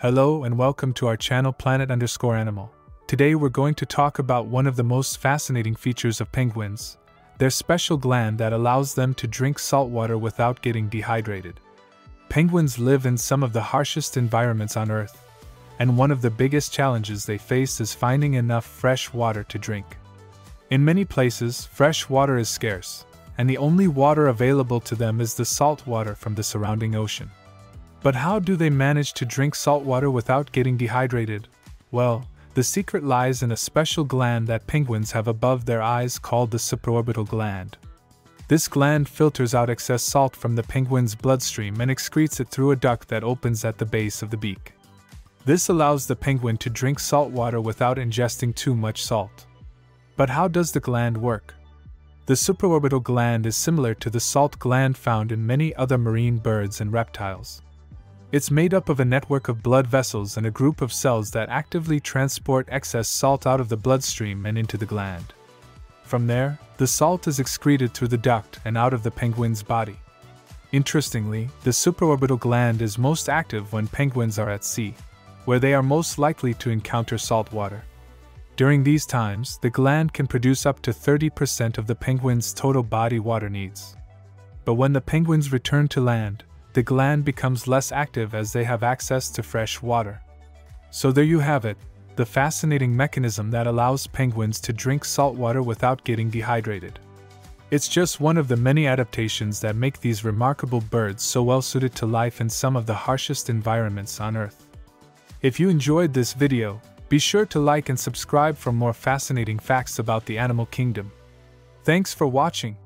Hello and welcome to our channel Planet underscore Animal. Today we're going to talk about one of the most fascinating features of penguins their special gland that allows them to drink salt water without getting dehydrated. Penguins live in some of the harshest environments on Earth, and one of the biggest challenges they face is finding enough fresh water to drink. In many places, fresh water is scarce, and the only water available to them is the salt water from the surrounding ocean. But how do they manage to drink salt water without getting dehydrated? Well, the secret lies in a special gland that penguins have above their eyes called the supraorbital gland. This gland filters out excess salt from the penguin's bloodstream and excretes it through a duct that opens at the base of the beak. This allows the penguin to drink salt water without ingesting too much salt. But how does the gland work? The supraorbital gland is similar to the salt gland found in many other marine birds and reptiles. It's made up of a network of blood vessels and a group of cells that actively transport excess salt out of the bloodstream and into the gland. From there, the salt is excreted through the duct and out of the penguin's body. Interestingly, the supraorbital gland is most active when penguins are at sea, where they are most likely to encounter salt water. During these times, the gland can produce up to 30% of the penguin's total body water needs. But when the penguins return to land, the gland becomes less active as they have access to fresh water. So there you have it, the fascinating mechanism that allows penguins to drink salt water without getting dehydrated. It's just one of the many adaptations that make these remarkable birds so well suited to life in some of the harshest environments on Earth. If you enjoyed this video, be sure to like and subscribe for more fascinating facts about the animal kingdom. Thanks for watching.